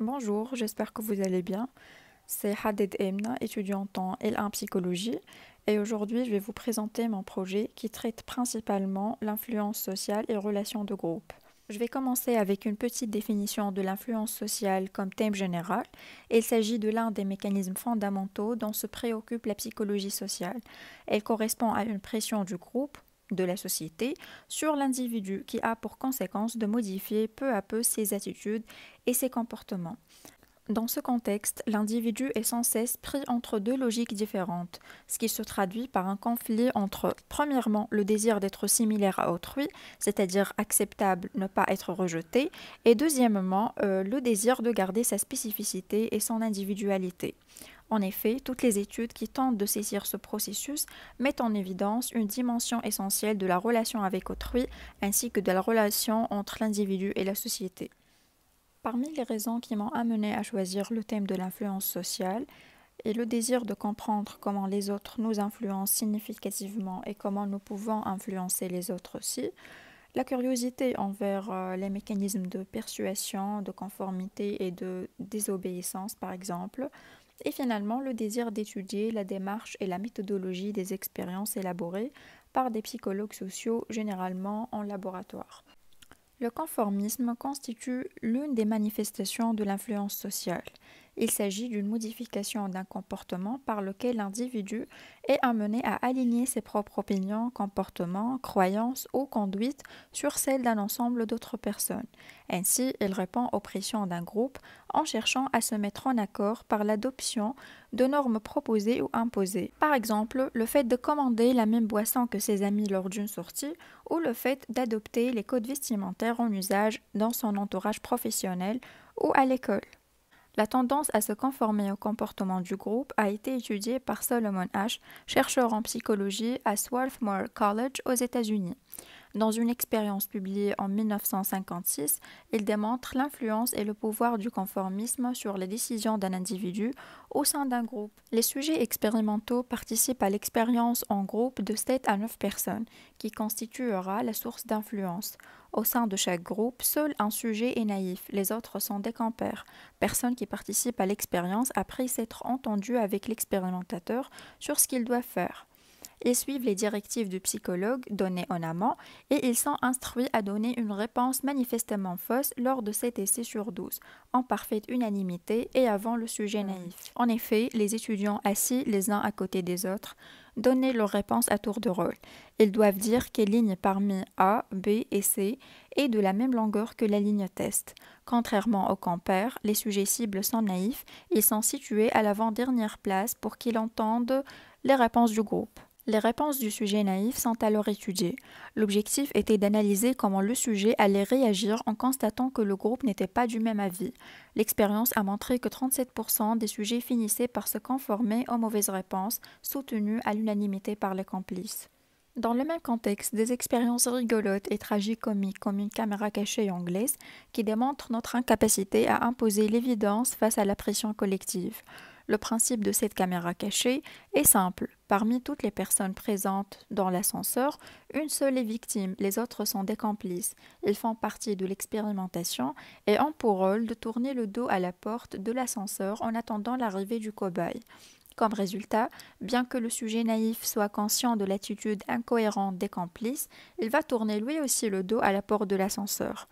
Bonjour, j'espère que vous allez bien. C'est Hadid Emna, étudiante en L1 psychologie, et aujourd'hui je vais vous présenter mon projet qui traite principalement l'influence sociale et relations de groupe. Je vais commencer avec une petite définition de l'influence sociale comme thème général. Il s'agit de l'un des mécanismes fondamentaux dont se préoccupe la psychologie sociale. Elle correspond à une pression du groupe de la société sur l'individu qui a pour conséquence de modifier peu à peu ses attitudes et ses comportements. Dans ce contexte, l'individu est sans cesse pris entre deux logiques différentes, ce qui se traduit par un conflit entre, premièrement, le désir d'être similaire à autrui, c'est-à-dire acceptable, ne pas être rejeté, et deuxièmement, euh, le désir de garder sa spécificité et son individualité. En effet, toutes les études qui tentent de saisir ce processus mettent en évidence une dimension essentielle de la relation avec autrui ainsi que de la relation entre l'individu et la société. Parmi les raisons qui m'ont amené à choisir le thème de l'influence sociale est le désir de comprendre comment les autres nous influencent significativement et comment nous pouvons influencer les autres aussi, la curiosité envers euh, les mécanismes de persuasion, de conformité et de désobéissance par exemple, et finalement le désir d'étudier la démarche et la méthodologie des expériences élaborées par des psychologues sociaux généralement en laboratoire. Le conformisme constitue l'une des manifestations de l'influence sociale. Il s'agit d'une modification d'un comportement par lequel l'individu est amené à aligner ses propres opinions, comportements, croyances ou conduites sur celles d'un ensemble d'autres personnes. Ainsi, il répond aux pressions d'un groupe en cherchant à se mettre en accord par l'adoption de normes proposées ou imposées. Par exemple, le fait de commander la même boisson que ses amis lors d'une sortie ou le fait d'adopter les codes vestimentaires en usage dans son entourage professionnel ou à l'école. La tendance à se conformer au comportement du groupe a été étudiée par Solomon Ash, chercheur en psychologie à Swarthmore College aux États-Unis. Dans une expérience publiée en 1956, il démontre l'influence et le pouvoir du conformisme sur les décisions d'un individu au sein d'un groupe. Les sujets expérimentaux participent à l'expérience en groupe de 7 à 9 personnes, qui constituera la source d'influence. Au sein de chaque groupe, seul un sujet est naïf, les autres sont des compères, personnes qui participent à l'expérience après s'être entendues avec l'expérimentateur sur ce qu'ils doivent faire. Ils suivent les directives du psychologue données en amont et ils sont instruits à donner une réponse manifestement fausse lors de 7 essais sur 12, en parfaite unanimité et avant le sujet naïf. En effet, les étudiants assis les uns à côté des autres donnaient leur réponse à tour de rôle. Ils doivent dire quelle ligne parmi A, B et C est de la même longueur que la ligne test. Contrairement aux compères, les sujets cibles sont naïfs, ils sont situés à l'avant-dernière place pour qu'ils entendent les réponses du groupe. Les réponses du sujet naïf sont alors étudiées. L'objectif était d'analyser comment le sujet allait réagir en constatant que le groupe n'était pas du même avis. L'expérience a montré que 37% des sujets finissaient par se conformer aux mauvaises réponses, soutenues à l'unanimité par les complices. Dans le même contexte, des expériences rigolotes et tragicomiques comme une caméra cachée anglaise qui démontrent notre incapacité à imposer l'évidence face à la pression collective. Le principe de cette caméra cachée est simple. Parmi toutes les personnes présentes dans l'ascenseur, une seule est victime, les autres sont des complices. Ils font partie de l'expérimentation et ont pour rôle de tourner le dos à la porte de l'ascenseur en attendant l'arrivée du cobaye. Comme résultat, bien que le sujet naïf soit conscient de l'attitude incohérente des complices, il va tourner lui aussi le dos à la porte de l'ascenseur.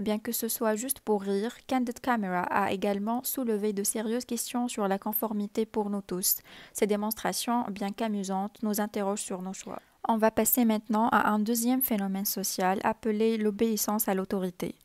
Bien que ce soit juste pour rire, Candid Camera a également soulevé de sérieuses questions sur la conformité pour nous tous. Ces démonstrations, bien qu'amusantes, nous interrogent sur nos choix. On va passer maintenant à un deuxième phénomène social appelé l'obéissance à l'autorité.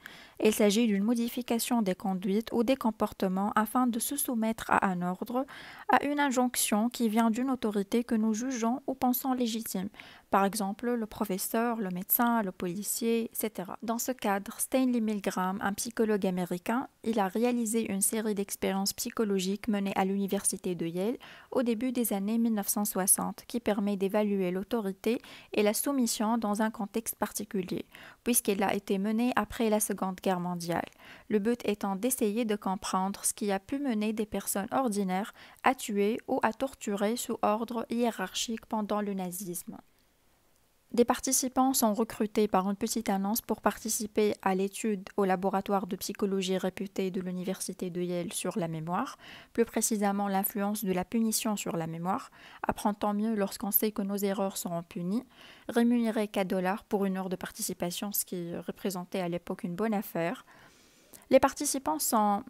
Il s'agit d'une modification des conduites ou des comportements afin de se soumettre à un ordre, à une injonction qui vient d'une autorité que nous jugeons ou pensons légitime, par exemple le professeur, le médecin, le policier, etc. Dans ce cadre, Stanley Milgram, un psychologue américain, il a réalisé une série d'expériences psychologiques menées à l'université de Yale au début des années 1960 qui permet d'évaluer l'autorité et la soumission dans un contexte particulier, puisqu'elle a été menée après la Seconde Guerre mondiale. Le but étant d'essayer de comprendre ce qui a pu mener des personnes ordinaires à tuer ou à torturer sous ordre hiérarchique pendant le nazisme. Des participants sont recrutés par une petite annonce pour participer à l'étude au laboratoire de psychologie réputé de l'Université de Yale sur la mémoire, plus précisément l'influence de la punition sur la mémoire, apprend tant mieux lorsqu'on sait que nos erreurs seront punies, rémunérés 4 dollars pour une heure de participation, ce qui représentait à l'époque une bonne affaire. Les participants sont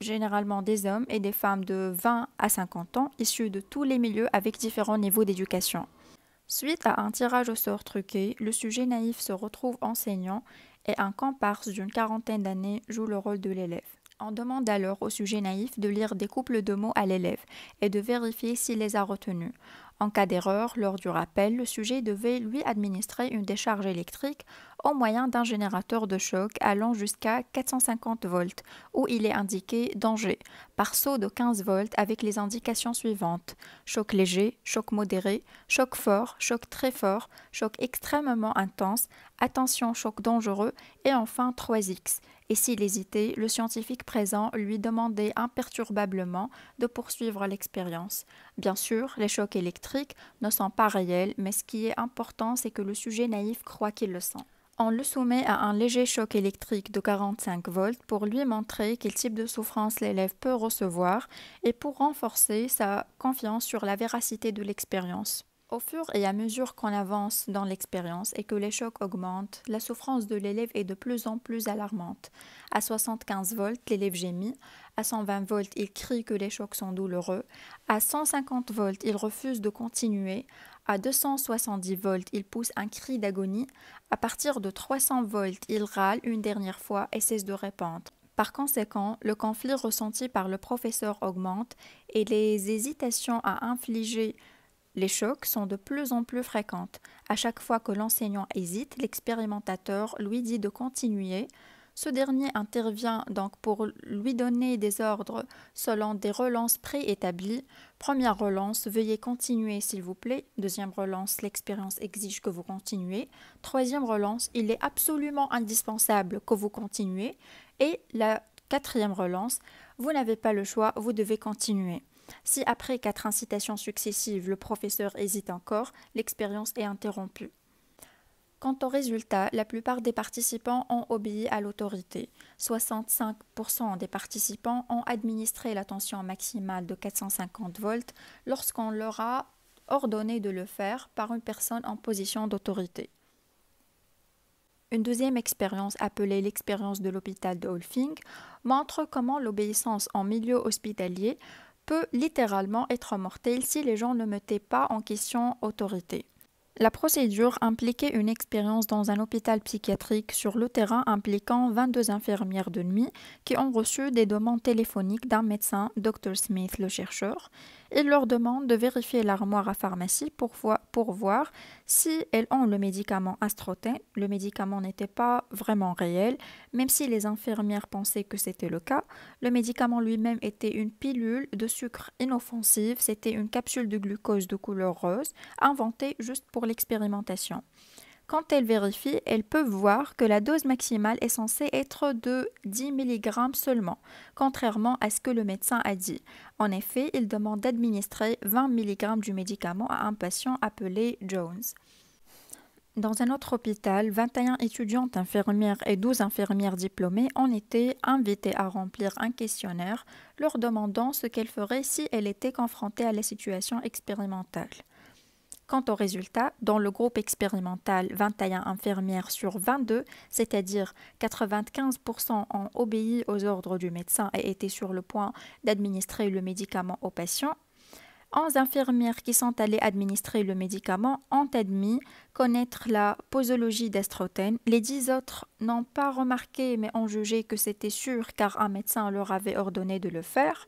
généralement des hommes et des femmes de 20 à 50 ans, issus de tous les milieux avec différents niveaux d'éducation. Suite à un tirage au sort truqué, le sujet naïf se retrouve enseignant et un comparse d'une quarantaine d'années joue le rôle de l'élève. On demande alors au sujet naïf de lire des couples de mots à l'élève et de vérifier s'il les a retenus. En cas d'erreur, lors du rappel, le sujet devait lui administrer une décharge électrique au moyen d'un générateur de choc allant jusqu'à 450 volts, où il est indiqué danger, par saut de 15 volts avec les indications suivantes choc léger, choc modéré, choc fort, choc très fort, choc extrêmement intense, attention choc dangereux et enfin 3X. Et s'il hésitait, le scientifique présent lui demandait imperturbablement de poursuivre l'expérience. Bien sûr, les chocs électriques ne sont pas réels, mais ce qui est important, c'est que le sujet naïf croit qu'il le sent. On le soumet à un léger choc électrique de 45 volts pour lui montrer quel type de souffrance l'élève peut recevoir et pour renforcer sa confiance sur la véracité de l'expérience. Au fur et à mesure qu'on avance dans l'expérience et que les chocs augmentent, la souffrance de l'élève est de plus en plus alarmante. À 75 volts, l'élève gémit. À 120 volts, il crie que les chocs sont douloureux. À 150 volts, il refuse de continuer. À 270 volts, il pousse un cri d'agonie. À partir de 300 volts, il râle une dernière fois et cesse de répondre. Par conséquent, le conflit ressenti par le professeur augmente et les hésitations à infliger les chocs sont de plus en plus fréquentes. À chaque fois que l'enseignant hésite, l'expérimentateur lui dit de continuer. Ce dernier intervient donc pour lui donner des ordres selon des relances préétablies. Première relance, veuillez continuer s'il vous plaît. Deuxième relance, l'expérience exige que vous continuez. Troisième relance, il est absolument indispensable que vous continuez. Et la quatrième relance, vous n'avez pas le choix, vous devez continuer. Si après quatre incitations successives, le professeur hésite encore, l'expérience est interrompue. Quant au résultat, la plupart des participants ont obéi à l'autorité. 65% des participants ont administré la tension maximale de 450 volts lorsqu'on leur a ordonné de le faire par une personne en position d'autorité. Une deuxième expérience appelée l'expérience de l'hôpital de Holfing montre comment l'obéissance en milieu hospitalier littéralement être mortel si les gens ne mettaient pas en question autorité. La procédure impliquait une expérience dans un hôpital psychiatrique sur le terrain impliquant 22 infirmières de nuit qui ont reçu des demandes téléphoniques d'un médecin, Dr. Smith le chercheur, il leur demande de vérifier l'armoire à pharmacie pour, voir si elles ont le médicament Astroten. Le médicament n'était pas vraiment réel, même si les infirmières pensaient que c'était le cas. Le médicament lui-même était une pilule de sucre inoffensive, c'était une capsule de glucose de couleur rose, inventée juste pour l'expérimentation. Quand elles vérifient, elles peuvent voir que la dose maximale est censée être de 10 mg seulement, contrairement à ce que le médecin a dit. En effet, il demande d'administrer 20 mg du médicament à un patient appelé Jones. Dans un autre hôpital, 21 étudiantes infirmières et 12 infirmières diplômées ont été invitées à remplir un questionnaire leur demandant ce qu'elles feraient si elles étaient confrontées à la situation expérimentale. Quant aux résultats, dans le groupe expérimental, 21 infirmières sur 22, c'est-à-dire 95% ont obéi aux ordres du médecin et étaient sur le point d'administrer le médicament aux patients. 11 infirmières qui sont allées administrer le médicament ont admis connaître la posologie d'estrotène. Les 10 autres n'ont pas remarqué mais ont jugé que c'était sûr car un médecin leur avait ordonné de le faire.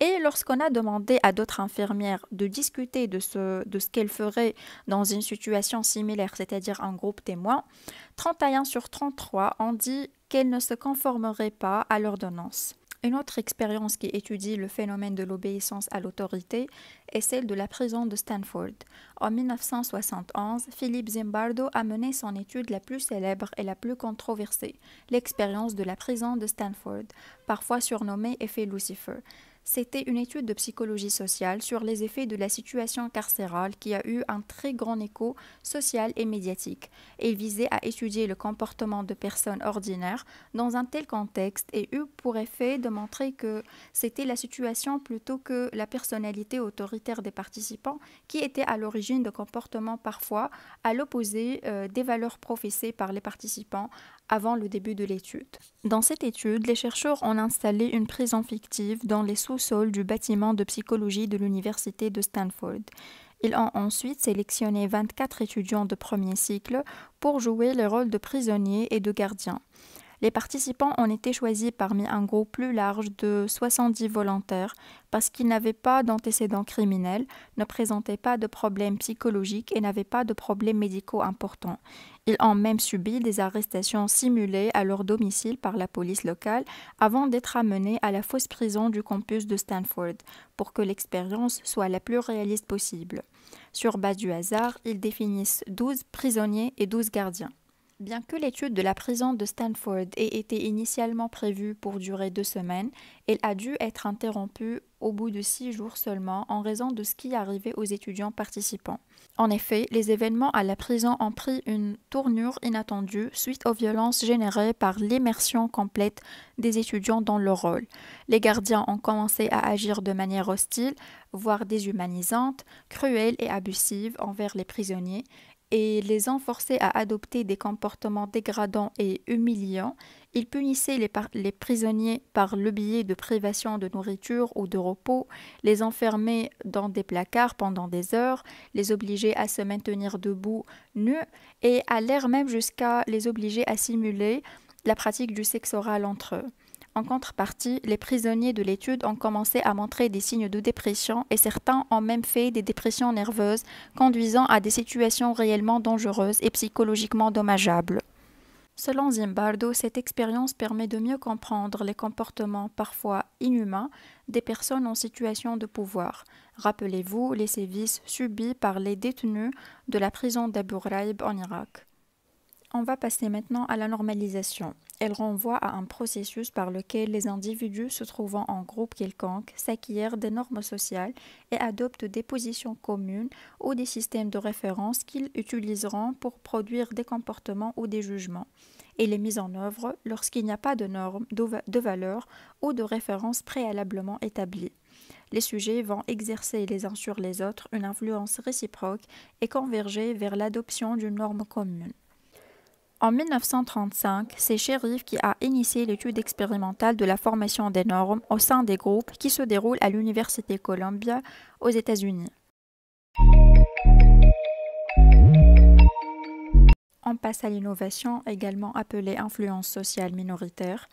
Et lorsqu'on a demandé à d'autres infirmières de discuter de ce, qu'elles feraient dans une situation similaire, c'est-à-dire un groupe témoin, 31 sur 33 ont dit qu'elles ne se conformeraient pas à l'ordonnance. Une autre expérience qui étudie le phénomène de l'obéissance à l'autorité est celle de la prison de Stanford. En 1971, Philippe Zimbardo a mené son étude la plus célèbre et la plus controversée, l'expérience de la prison de Stanford, parfois surnommée effet Lucifer. C'était une étude de psychologie sociale sur les effets de la situation carcérale qui a eu un très grand écho social et médiatique. Elle visait à étudier le comportement de personnes ordinaires dans un tel contexte et eut pour effet de montrer que c'était la situation plutôt que la personnalité autoritaire des participants qui était à l'origine de comportements parfois à l'opposé euh, des valeurs professées par les participants avant le début de l'étude. Dans cette étude, les chercheurs ont installé une prison fictive dans les sous-sols du bâtiment de psychologie de l'université de Stanford. Ils ont ensuite sélectionné 24 étudiants de premier cycle pour jouer les rôles de prisonniers et de gardiens. Les participants ont été choisis parmi un groupe plus large de 70 volontaires parce qu'ils n'avaient pas d'antécédents criminels, ne présentaient pas de problèmes psychologiques et n'avaient pas de problèmes médicaux importants. Ils ont même subi des arrestations simulées à leur domicile par la police locale avant d'être amenés à la fausse prison du campus de Stanford pour que l'expérience soit la plus réaliste possible. Sur base du hasard, ils définissent 12 prisonniers et 12 gardiens. Bien que l'étude de la prison de Stanford ait été initialement prévue pour durer deux semaines, elle a dû être interrompue au bout de six jours seulement en raison de ce qui arrivait aux étudiants participants. En effet, les événements à la prison ont pris une tournure inattendue suite aux violences générées par l'immersion complète des étudiants dans leur rôle. Les gardiens ont commencé à agir de manière hostile, voire déshumanisante, cruelle et abusive envers les prisonniers, et les forcés à adopter des comportements dégradants et humiliants. Ils punissaient les, prisonniers par le biais de privation de nourriture ou de repos, les enfermaient dans des placards pendant des heures, les obligeaient à se maintenir debout, nus, et allèrent même jusqu'à les obliger à simuler la pratique du sexe oral entre eux. En contrepartie, les prisonniers de l'étude ont commencé à montrer des signes de dépression et certains ont même fait des dépressions nerveuses, conduisant à des situations réellement dangereuses et psychologiquement dommageables. Selon Zimbardo, cette expérience permet de mieux comprendre les comportements parfois inhumains des personnes en situation de pouvoir. Rappelez-vous les sévices subis par les détenus de la prison d'Abu Ghraib en Irak. On va passer maintenant à la normalisation. Elle renvoie à un processus par lequel les individus se trouvant en groupe quelconque s'acquièrent des normes sociales et adoptent des positions communes ou des systèmes de référence qu'ils utiliseront pour produire des comportements ou des jugements. Elle est mise en œuvre lorsqu'il n'y a pas de normes, de valeurs ou de références préalablement établies. Les sujets vont exercer les uns sur les autres une influence réciproque et converger vers l'adoption d'une norme commune. En 1935, c'est Sheriff qui a initié l'étude expérimentale de la formation des normes au sein des groupes qui se déroulent à l'Université Columbia aux États-Unis. On passe à l'innovation, également appelée influence sociale minoritaire.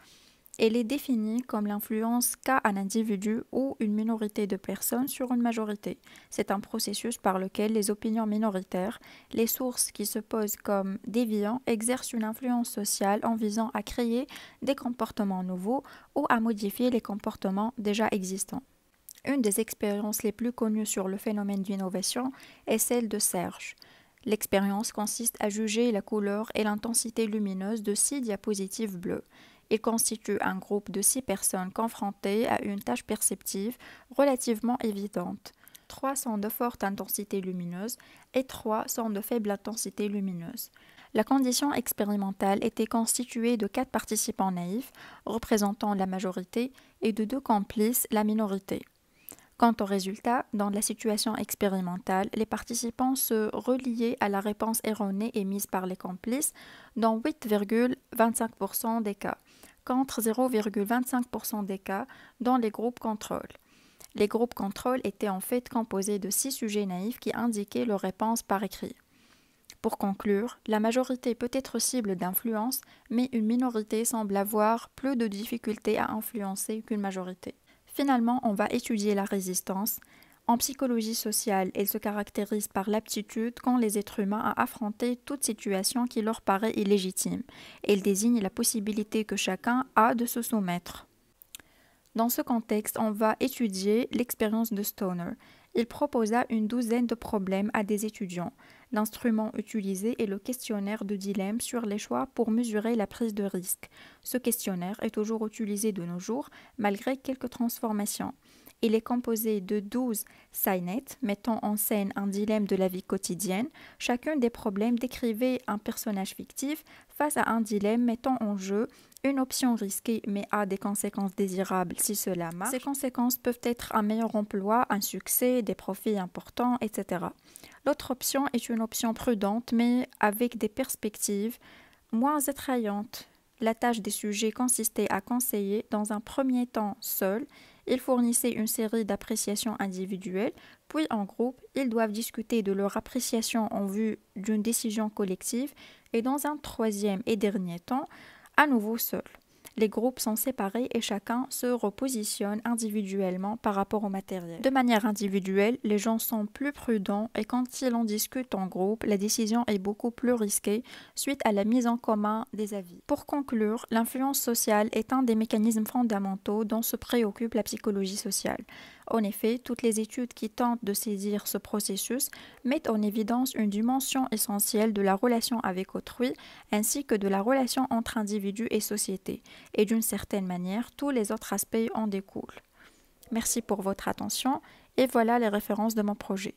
Elle est définie comme l'influence qu'a un individu ou une minorité de personnes sur une majorité. C'est un processus par lequel les opinions minoritaires, les sources qui se posent comme déviants, exercent une influence sociale en visant à créer des comportements nouveaux ou à modifier les comportements déjà existants. Une des expériences les plus connues sur le phénomène d'innovation est celle de Serge. L'expérience consiste à juger la couleur et l'intensité lumineuse de six diapositives bleues. Il constitue un groupe de six personnes confrontées à une tâche perceptive relativement évidente. Trois sont de forte intensité lumineuse et trois sont de faible intensité lumineuse. La condition expérimentale était constituée de quatre participants naïfs, représentant la majorité, et de deux complices, la minorité. Quant au résultat, dans la situation expérimentale, les participants se reliaient à la réponse erronée émise par les complices dans 8,25% des cas contre 0,25% des cas dans les groupes contrôle. Les groupes contrôle étaient en fait composés de six sujets naïfs qui indiquaient leur réponse par écrit. Pour conclure, la majorité peut être cible d'influence, mais une minorité semble avoir plus de difficultés à influencer qu'une majorité. Finalement, on va étudier la résistance, en psychologie sociale, elle se caractérise par l'aptitude qu'ont les êtres humains à affronter toute situation qui leur paraît illégitime. Elle désigne la possibilité que chacun a de se soumettre. Dans ce contexte, on va étudier l'expérience de Stoner. Il proposa une douzaine de problèmes à des étudiants. L'instrument utilisé est le questionnaire de dilemme sur les choix pour mesurer la prise de risque. Ce questionnaire est toujours utilisé de nos jours malgré quelques transformations. Il est composé de 12 signettes mettant en scène un dilemme de la vie quotidienne. Chacun des problèmes décrivait un personnage fictif face à un dilemme mettant en jeu une option risquée mais a des conséquences désirables si cela marche. Ces conséquences peuvent être un meilleur emploi, un succès, des profits importants, etc. L'autre option est une option prudente mais avec des perspectives moins attrayantes. La tâche des sujets consistait à conseiller dans un premier temps seul ils fournissaient une série d'appréciations individuelles, puis en groupe, ils doivent discuter de leur appréciation en vue d'une décision collective, et dans un troisième et dernier temps, à nouveau seul. Les groupes sont séparés et chacun se repositionne individuellement par rapport au matériel. De manière individuelle, les gens sont plus prudents et quand ils en discutent en groupe, la décision est beaucoup plus risquée suite à la mise en commun des avis. Pour conclure, l'influence sociale est un des mécanismes fondamentaux dont se préoccupe la psychologie sociale. En effet, toutes les études qui tentent de saisir ce processus mettent en évidence une dimension essentielle de la relation avec autrui ainsi que de la relation entre individus et société, et d'une certaine manière, tous les autres aspects en découlent. Merci pour votre attention et voilà les références de mon projet.